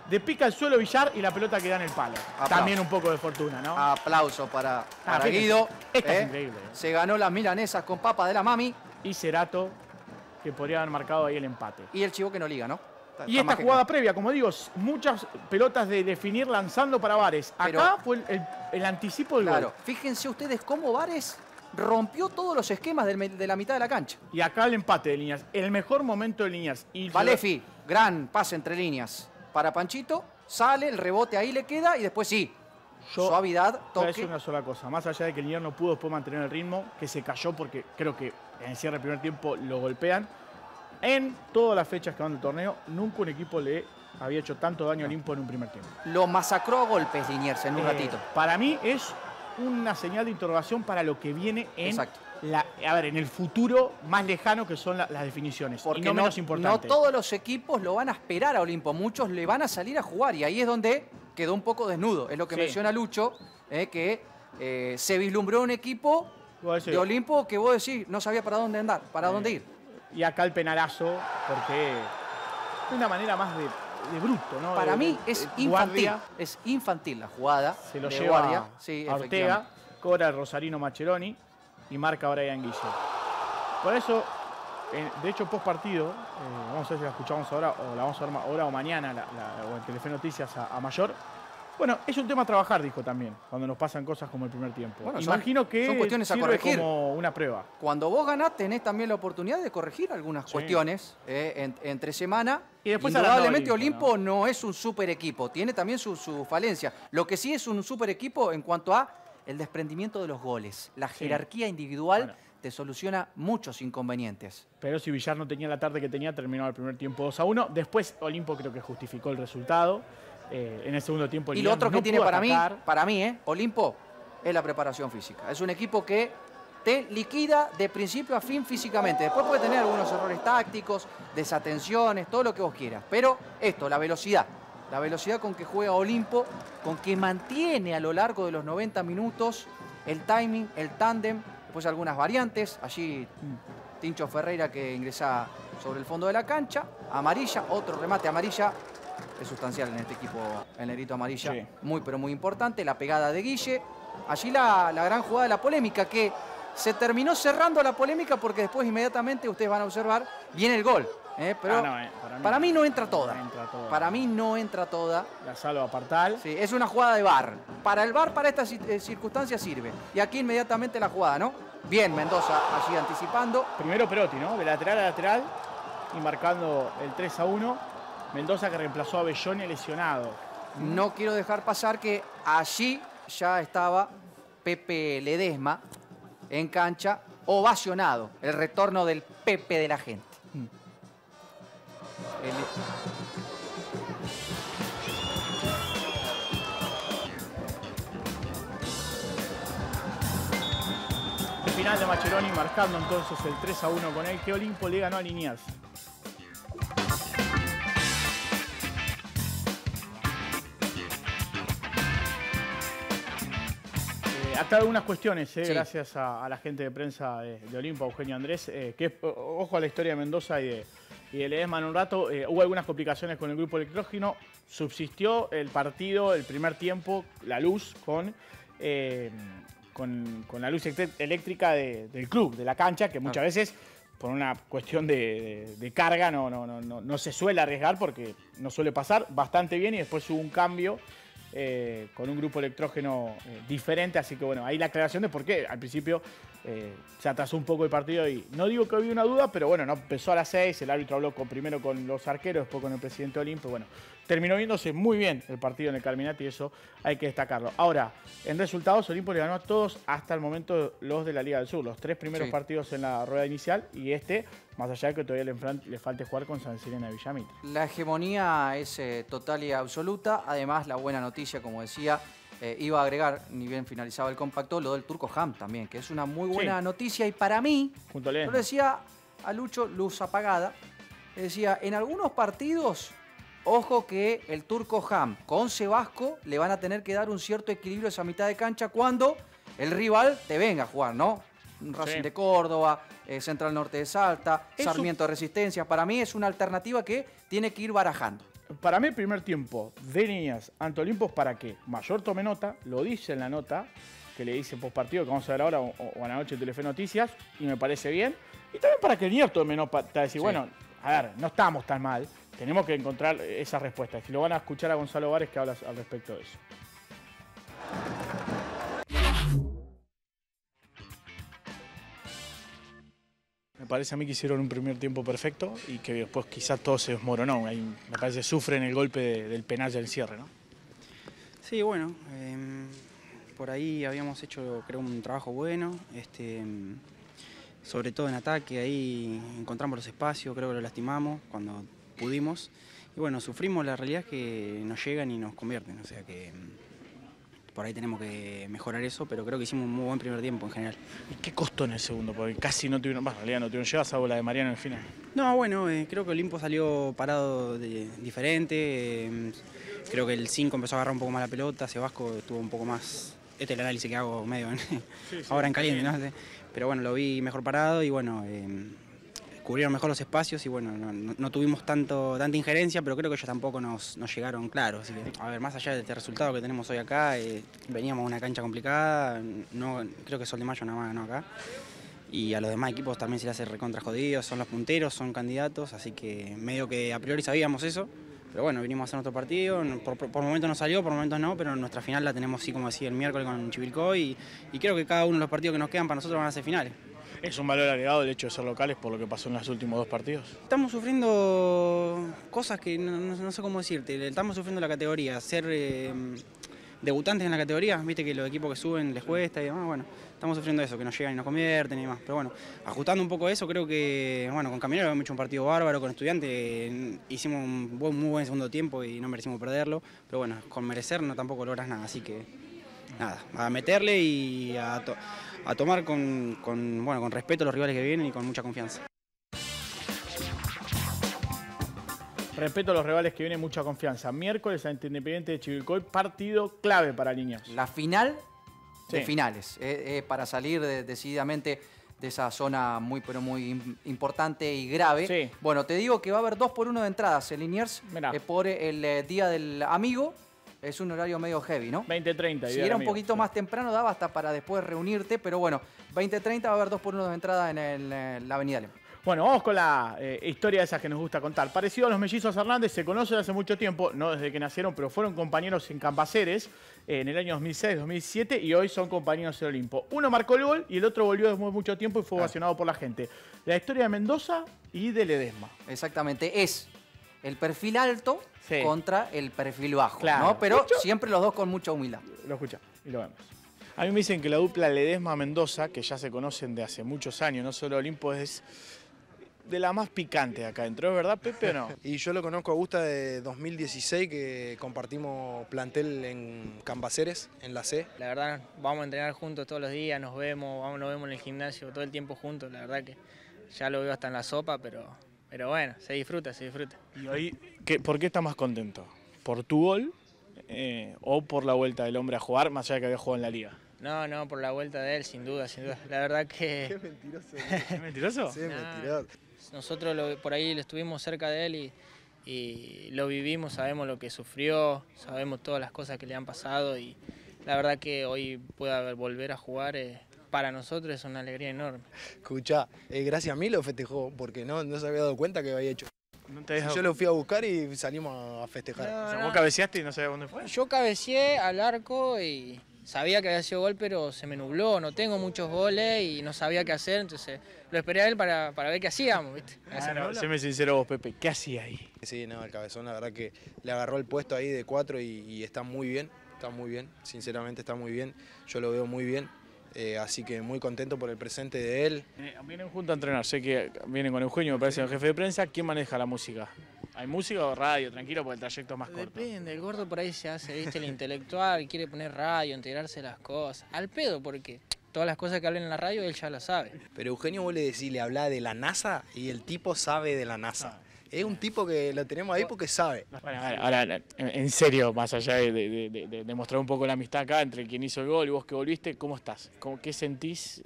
de pica el suelo Villar y la pelota queda en el palo. Aplauso. También un poco de fortuna, ¿no? Aplauso para, para Ah, fíjense. Guido. Esta es ¿eh? increíble. Se ganó las milanesas con papa de la mami Y Cerato, que podría haber marcado ahí el empate. y el Chivo que no liga, ¿no? Está- Y esta jugada previa, como digo, muchas pelotas de definir lanzando para Vares. Acá Pero- fue el, el- el anticipo del Claro, gol. fíjense ustedes cómo Vares rompió todos los esquemas de la mitad de la cancha. Y acá el empate de Liniers. El mejor momento de Liniers. Y Valefi, gran pase entre líneas para Panchito, sale, el rebote ahí le queda y después sí, Yo- suavidad, toque. una sola cosa. Más allá de que Liniers no pudo después mantener el ritmo, que se cayó porque creo que en el cierre del primer tiempo lo golpean. En todas las fechas que van del torneo, nunca un equipo le había hecho tanto daño a Olimpo en un primer tiempo. Lo masacró a golpes Liniers en un Eh, ratito. Para mí es una señal de interrogación para lo que viene en, Exacto. la, a ver, en el futuro más lejano que son la- las definiciones. Porque y no, menos importante. no todos los equipos lo van a esperar a Olimpo, muchos le van a salir a jugar y ahí es donde quedó un poco desnudo. Es lo que Sí. menciona Lucho, eh, que eh, se vislumbró un equipo de Olimpo que vos decís no sabía para dónde andar, para dónde ir. Y acá el penalazo, porque de una manera más de, de bruto, ¿no? Para De- mí es infantil, guardia. es infantil la jugada Se lo de lleva guardia. Sí, a Ortega, cobra el Rosarino Macheroni y marca a Brian Guille. Por eso, eh, de hecho, post partido, vamos a ver si la escuchamos ahora o la vamos a ver ahora o mañana la- la- o en Telefe Noticias a, a Mayor. Bueno, es un tema a trabajar, dijo también, cuando nos pasan cosas como el primer tiempo. Bueno, son- Imagino que son cuestiones a sirve corregir. como una prueba. Cuando vos ganás, tenés también la oportunidad de corregir algunas Sí. cuestiones eh, en- entre semana. Y después Indudablemente Olimpo, Olimpo, ¿no? es un super equipo, tiene también su, su falencia. Lo que sí es un super equipo en cuanto a el desprendimiento de los goles. La Sí. jerarquía individual Bueno. te soluciona muchos inconvenientes. Pero si Villar no tenía la tarde que tenía, terminó el primer tiempo 2 a 1. Después Olimpo creo que justificó el resultado. Eh, en el segundo tiempo Y lo otro que tiene para atacar. mí, para mí, ¿eh? Olimpo, es la preparación física. Es un equipo que te liquida de principio a fin físicamente. Después puede tener algunos errores tácticos, desatenciones, todo lo que vos quieras. Pero esto, la velocidad. La velocidad con que juega Olimpo, con que mantiene a lo largo de los 90 minutos el timing, el tándem, después algunas variantes. Allí Tincho Ferreira que ingresa sobre el fondo de la cancha. Amarilla, otro remate amarilla. Es sustancial en este equipo el negrito amarilla. Sí. Muy, pero muy importante. La pegada de Guille. Allí la, la gran jugada de la polémica que se terminó cerrando la polémica porque después inmediatamente ustedes van a observar viene el gol. ¿eh? Pero Ah, no, eh, para mí para no. mí no entra toda. No entra toda. Para mí no entra toda. La salva Partal. Sí, es una jugada de bar. Para el bar, para estas eh, circunstancias sirve. Y aquí inmediatamente la jugada, ¿no? Bien, Mendoza allí anticipando. Primero Perotti, ¿no? De lateral a lateral y marcando el 3 a 1. Mendoza que reemplazó a Belloni lesionado. No quiero dejar pasar que allí ya estaba Pepe Ledesma en cancha, ovacionado. El retorno del Pepe de la gente. El- El final de Macheroni marcando entonces el 3 a 1 con el que Olimpo le ganó a Liniers. Acá algunas cuestiones, eh, Sí. gracias a, a la gente de prensa de, de Olimpo, Eugenio Andrés, eh, que ojo a la historia de Mendoza y de, y de Ledesma en un rato. eh, hubo algunas complicaciones con el grupo electrógeno. Subsistió el partido, el primer tiempo, la luz con con, con la luz eléctrica de- del club, de la cancha, que muchas veces por una cuestión de, de- de carga no, no, no, no, no se suele arriesgar porque no suele pasar bastante bien y después hubo un cambio eh, con un grupo electrógeno eh, diferente, así que bueno, ahí la aclaración de por qué. Al principio eh, se atrasó un poco el partido y no digo que había una duda, pero bueno, no empezó a las 6, el árbitro habló con, primero con los arqueros, después con el presidente Olimpio, bueno, terminó viéndose muy bien el partido en el Carminati eso hay que destacarlo. Ahora, en resultados, Olimpo le ganó a todos hasta el momento los de la Liga del Sur, los tres primeros Sí. partidos en la rueda inicial y este, más allá de que todavía le, le falte jugar con San Sirena de Villamita. La hegemonía es eh, total y absoluta. Además, la buena noticia, como decía, eh, iba a agregar, ni bien finalizaba el compacto, lo del Turco Ham también, que es una muy buena Sí. noticia. Y para mí, Junto a yo le decía a Lucho, luz apagada, le decía, en algunos partidos, ojo que el Turco Ham con Sebasco le van a tener que dar un cierto equilibrio a esa mitad de cancha cuando el rival te venga a jugar, ¿no? Racing Sí. de Córdoba, eh, Central Norte de Salta, Sarmiento de Resistencia. Para mí es una alternativa que tiene que ir barajando. Para mí el primer tiempo de niñas ante Olimpos para que Mayor tome nota, lo dice en la nota que le dice post partido que vamos a ver ahora o, o a la noche en Telefe Noticias y me parece bien. Y también para que Nier tome nota, para decir, Sí. bueno, a ver, no estamos tan mal, tenemos que encontrar esa respuesta. Si lo van a escuchar a Gonzalo Vares que habla al respecto de eso. Me parece a mí que hicieron un primer tiempo perfecto y que después quizás todo se desmoronó. Ahí, me parece sufren el golpe de- del penal del cierre, ¿no? Sí, bueno, em, por ahí habíamos hecho, creo, un trabajo bueno, este, em, sobre todo en ataque, ahí encontramos los espacios, creo que lo lastimamos cuando pudimos. Y bueno, sufrimos, la realidad es que nos llegan y nos convierten, o sea que em, por ahí tenemos que mejorar eso, pero creo que hicimos un muy buen primer tiempo en general. ¿Y qué costó en el segundo? Porque casi no tuvieron, bueno, en realidad no tuvieron llegadas, salvo la de Mariano en el final. No, bueno, eh, creo que Olimpo salió parado de- diferente. eh, creo que el 5 empezó a agarrar un poco más la pelota, Sebasco estuvo un poco más. Este es el análisis que hago medio en- ahora en caliente, ¿no? Pero bueno, lo vi mejor parado y bueno, eh, cubrieron mejor los espacios y bueno, no, tuvimos tanto, tanta injerencia, pero creo que ellos tampoco nos, nos llegaron claros. Así que, a ver, más allá de este resultado que tenemos hoy acá, eh, veníamos a una cancha complicada, no, creo que Sol de Mayo nada más ganó acá. Y a los demás equipos también se les hace recontra jodidos, son los punteros, son candidatos, así que medio que a priori sabíamos eso. Pero bueno, vinimos a hacer nuestro partido, por, por momentos no salió, por momentos no, pero nuestra final la tenemos así como decía el miércoles con Chivilcoy y, y creo que cada uno de los partidos que nos quedan para nosotros van a ser finales. Es un valor agregado el hecho de ser locales por lo que pasó en los últimos dos partidos. Estamos sufriendo cosas que no, no- no sé cómo decirte, estamos sufriendo la categoría, ser eh, debutantes en la categoría, viste que los equipos que suben les cuesta y demás, bueno, estamos sufriendo eso, que nos llegan y nos convierten y demás, pero bueno, ajustando un poco eso, creo que, bueno, con Caminero hemos hecho un partido bárbaro, con Estudiante hicimos un muy buen segundo tiempo y no merecimos perderlo, pero bueno, con merecer no tampoco logras nada, así que nada, a meterle y a, a tomar con, con, bueno, con respeto a los rivales que vienen y con mucha confianza. Respeto a los rivales que vienen, mucha confianza. Miércoles ante Independiente de Chivilcoy, partido clave para niños. La final de Sí. finales, eh, eh, para salir de- decididamente de esa zona muy, pero muy im- importante y grave. Sí. Bueno, te digo que va a haber dos por uno de entradas en Liniers eh, por el eh, Día del Amigo. Es un horario medio heavy, ¿no? 20-30. Si era un Amigo. poquito más temprano, daba hasta para después reunirte, pero bueno, 20.30 va a haber dos por uno de entrada en, el, la Avenida Lema. Bueno, vamos con la eh, historia de esas que nos gusta contar. Parecido a los mellizos Hernández, se conocen hace mucho tiempo, no desde que nacieron, pero fueron compañeros en Campaceres eh, en el año 2006-2007 y hoy son compañeros en Olimpo. Uno marcó el gol y el otro volvió después de mucho tiempo y fue ovacionado por la gente. La historia de Mendoza y de Ledesma. Exactamente, es el perfil alto Sí. contra el perfil bajo, Claro. ¿no? Pero siempre los dos con mucha humildad. Lo escucha y lo vemos. A mí me dicen que la dupla Ledesma-Mendoza, que ya se conocen de hace muchos años, no solo Olimpo, es de la más picante acá dentro. ¿Es verdad, Pepe, o no? Y yo lo conozco a Augusta de 2016, que compartimos plantel en Cambaceres, en la C. La verdad, vamos a entrenar juntos todos los días, nos vemos, vamos, nos vemos en el gimnasio todo el tiempo juntos. La verdad que ya lo veo hasta en la sopa, pero, pero bueno, se disfruta, se disfruta. Y hoy, ¿qué- ¿por qué estás más contento? ¿Por tu gol eh, o por la vuelta del hombre a jugar, más allá de que había jugado en la liga? No, no, por la vuelta de él, sin duda, sin duda. La verdad que mentiroso. ¿Es mentiroso? Sí, Nah. mentiroso. nosotros lo- por ahí estuvimos cerca de él y, y lo vivimos, sabemos lo que sufrió, sabemos todas las cosas que le han pasado y, la verdad que hoy pueda volver a jugar eh, para nosotros es una alegría enorme. Escuchá, eh, gracias a mí lo festejó, porque no, no se había dado cuenta que había hecho. No te Yo lo fui a buscar y salimos a festejar. O sea, vos cabeceaste y no sabías dónde fue. Yo cabeceé al arco y sabía que había sido gol, pero se me nubló. No tengo muchos goles y no sabía qué hacer, entonces lo esperé a él para, para ver qué hacíamos, ¿viste? Ah, no, séme sincero vos, Pepe, ¿qué hacía ahí? Sí, no, el cabezón la verdad que le agarró el puesto ahí de cuatro y, y está muy bien, está muy bien, sinceramente está muy bien, yo lo veo muy bien, eh, así que muy contento por el presente de él. Eh, Vienen juntos a entrenar, sé que vienen con Eugenio, me parece el jefe de prensa. ¿Quién maneja la música? ¿Hay música o radio? Tranquilo, porque el trayecto es más corto. Depende, el gordo por ahí se hace, viste, el intelectual, quiere poner radio, enterarse de las cosas. Al pedo, porque todas las cosas que hablan en la radio él ya las sabe. Pero Eugenio vos le decís, le habla de la NASA y el tipo sabe de la NASA. Es un tipo que lo tenemos ahí porque sabe. Bueno, ahora, en serio, más allá de, de- demostrar un poco la amistad acá entre quien hizo el gol y vos que volviste, ¿cómo estás? ¿Cómo, ¿Qué sentís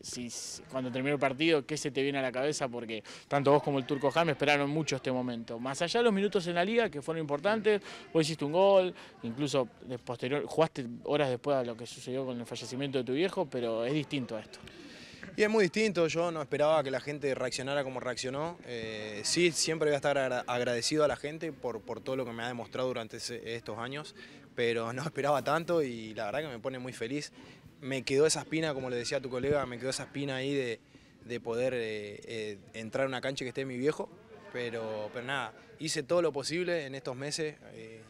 cuando terminó el partido? ¿Qué se te viene a la cabeza? Porque tanto vos como el Turco Jaime esperaron mucho este momento. Más allá de los minutos en la liga, que fueron importantes, vos hiciste un gol, incluso posterior, jugaste horas después de lo que sucedió con el fallecimiento de tu viejo, pero es distinto a esto. Y es muy distinto, yo no esperaba que la gente reaccionara como reaccionó. Eh, sí, siempre voy a estar agra- agradecido a la gente por, por todo lo que me ha demostrado durante estos años, pero no esperaba tanto y la verdad que me pone muy feliz. Me quedó esa espina, como le decía a tu colega, me quedó esa espina ahí de, de poder eh, eh, entrar a una cancha que esté mi viejo, pero, pero nada, hice todo lo posible en estos meses. eh,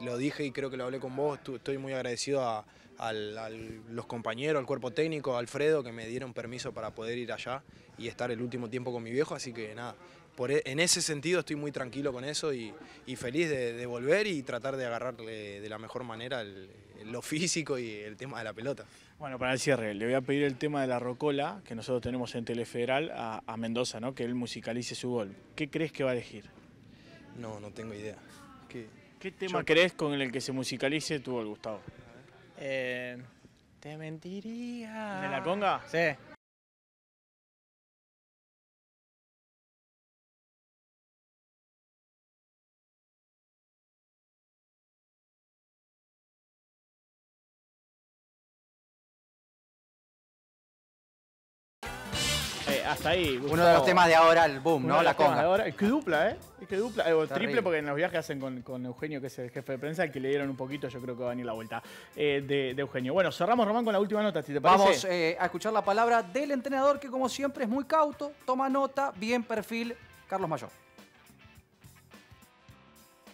lo dije y creo que lo hablé con vos, estoy muy agradecido a, al- los compañeros, al cuerpo técnico, a Alfredo, que me dieron permiso para poder ir allá y estar el último tiempo con mi viejo, así que nada, por, e- en ese sentido estoy muy tranquilo con eso y, y feliz de, de volver y tratar de agarrarle de la mejor manera el- lo físico y el tema de la pelota. Bueno, para el cierre, le voy a pedir el tema de la rocola que nosotros tenemos en Telefederal a, a Mendoza, ¿no? que él musicalice su gol. ¿Qué crees que va a elegir? No, no tengo idea. ¿Qué, ¿Qué tema crees con el que se musicalice tu gol, Gustavo? Eh, te mentiría. ¿De la conga? Sí. Hasta ahí. Uno de los temas de ahora, el boom, Uno ¿no? de La de conga. ahora. Es que dupla, ¿eh? Es que dupla. eh, o triple porque en los viajes hacen con, con Eugenio, que es el jefe de prensa, que le dieron un poquito, yo creo que va a venir la vuelta eh, de, de Eugenio. Bueno, cerramos, Román, con la última nota, si te parece. Vamos eh, a escuchar la palabra del entrenador que como siempre es muy cauto, toma nota, bien perfil, Carlos Mayor.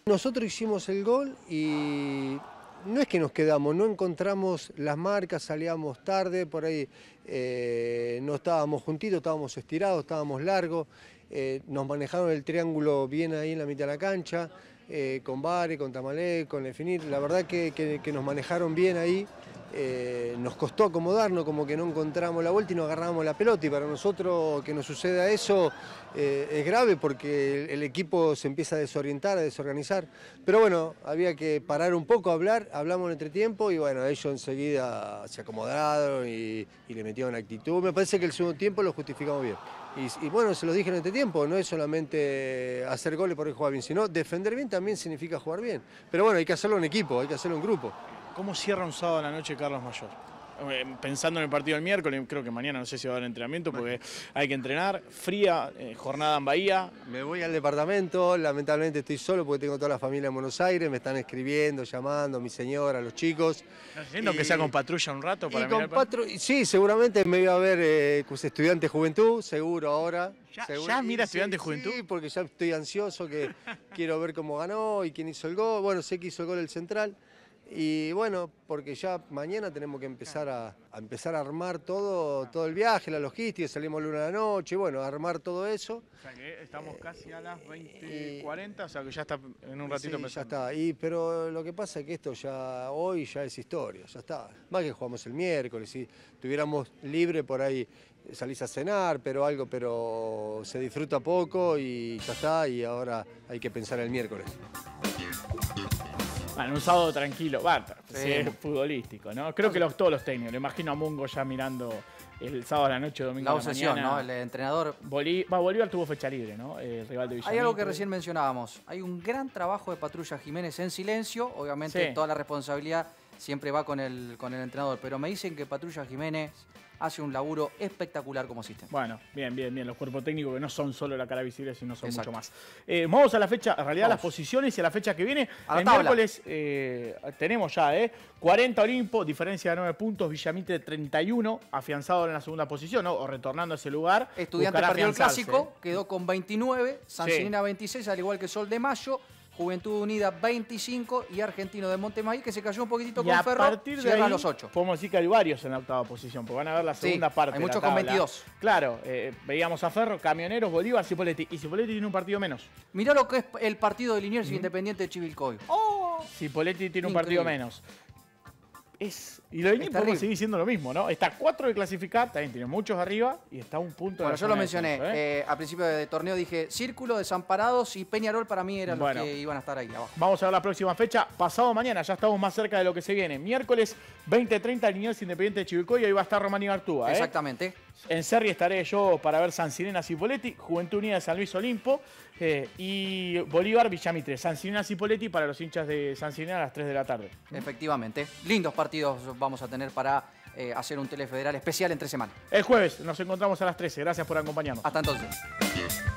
Nosotros hicimos el gol y no es que nos quedamos, no encontramos las marcas, salíamos tarde, por ahí eh, no estábamos juntitos, estábamos estirados, estábamos largos, eh, nos manejaron el triángulo bien ahí en la mitad de la cancha, eh, con Bari, con Tamalé, con Definir, la verdad que, que- nos manejaron bien ahí. eh, nos costó acomodarnos, como que no encontramos la vuelta y no agarramos la pelota. Y para nosotros que nos suceda eso eh, es grave porque el, el equipo se empieza a desorientar, a desorganizar. Pero bueno, había que parar un poco, hablar, hablamos en entretiempo y bueno, ellos enseguida se acomodaron y, y le metieron actitud. Me parece que el segundo tiempo lo justificamos bien. Y, bueno, se lo dije en este tiempo, no es solamente hacer goles porque juega bien, sino defender bien también significa jugar bien. Pero bueno, hay que hacerlo en equipo, hay que hacerlo en grupo. ¿Cómo cierra un sábado a la noche Carlos Mayor? Eh, Pensando en el partido del miércoles, creo que mañana no sé si va a haber entrenamiento porque hay que entrenar. Fría, eh, jornada en Bahía. Me voy al departamento, lamentablemente estoy solo porque tengo toda la familia en Buenos Aires, me están escribiendo, llamando, mi señora, los chicos. Entiendo que sea con patrulla un rato para Y con mirar el patru- sí, seguramente me voy a ver eh, estudiante juventud, seguro ahora. ¿Ya- Seguro- ya mira Estudiante sí, Juventud? Sí, porque ya estoy ansioso, que quiero ver cómo ganó y quién hizo el gol. Bueno, sé que hizo el gol el central. Y bueno, porque ya mañana tenemos que empezar a, a empezar a armar todo, todo el viaje, la logística, salimos luna a la noche, bueno, armar todo eso. O sea que estamos casi a las 20.40, o sea que ya está en un ratito Sí, ya empezando. está. Y, pero lo que pasa es que esto ya hoy ya es historia, ya está. Más que jugamos el miércoles, si tuviéramos libre por ahí eh, salís a cenar, pero algo, pero se disfruta poco y ya está, y ahora hay que pensar el miércoles. Bueno, un sábado tranquilo, va, Sí. es futbolístico, ¿no? Creo que los, todos los técnicos, le imagino a Mungo ya mirando el sábado a la noche, domingo La a la obsesión, mañana. ¿no? El entrenador. Bolí- va, Bolívar tuvo fecha libre, ¿no? El rival de Villamil. Hay algo que recién mencionábamos. Hay un gran trabajo de Patrulla Jiménez en silencio. Obviamente Sí. toda la responsabilidad siempre va con el, con el entrenador. Pero me dicen que Patrulla Jiménez hace un laburo espectacular como sistema. Bueno, bien, bien, bien. Los cuerpos técnicos que no son solo la cara visible, sino son Exacto. mucho más. Eh, vamos a la fecha, en realidad, a las Vamos. posiciones y a la fecha que viene. A el tabla. miércoles eh, tenemos ya, ¿eh? 40 Olimpo, diferencia de 9 puntos. Villamitre 31, afianzado en la segunda posición, ¿no? O retornando a ese lugar. Estudiante perdió el clásico, quedó con 29, Sancinena 26, al igual que Sol de Mayo, Juventud Unida 25 y Argentino de Montemaí, que se cayó un poquito Y con a Ferro, partir de ahí, los 8. podemos decir que hay varios en la octava posición, porque van a ver la Sí, segunda parte. hay de la muchos con tabla. 22. Claro, eh, veíamos a Ferro, Camioneros, Bolívar, Cipoletti. Y Cipoletti tiene un partido menos. Mirá lo que es el partido de Liniers Independiente de Chivilcoy. Cipoletti tiene un partido menos. Es, y lo Es podemos seguir siendo lo mismo, ¿no? Está a cuatro de clasificar, también tiene muchos arriba y está a un punto de Bueno, yo lo mencioné ¿eh? eh, al principio de torneo, dije Círculo, Desamparados y Peñarol para mí eran Bueno. los que iban a estar ahí abajo. Vamos a ver la próxima fecha. Pasado mañana, ya estamos más cerca de lo que se viene. Miércoles 20.30, Liniers Independiente de Chivilcoy. Y ahí va a estar Román Gartúa. ¿eh? Exactamente. En Serri estaré yo para ver San Cirena Cipoletti, Juventud Unida de San Luis Olimpo eh, y Bolívar Villamitre. San Cirena Cipoletti para los hinchas de San Cirena a las 3 de la tarde. Efectivamente. Lindos partidos vamos a tener para eh, hacer un telefederal especial entre semanas. El jueves nos encontramos a las 13. Gracias por acompañarnos. Hasta entonces.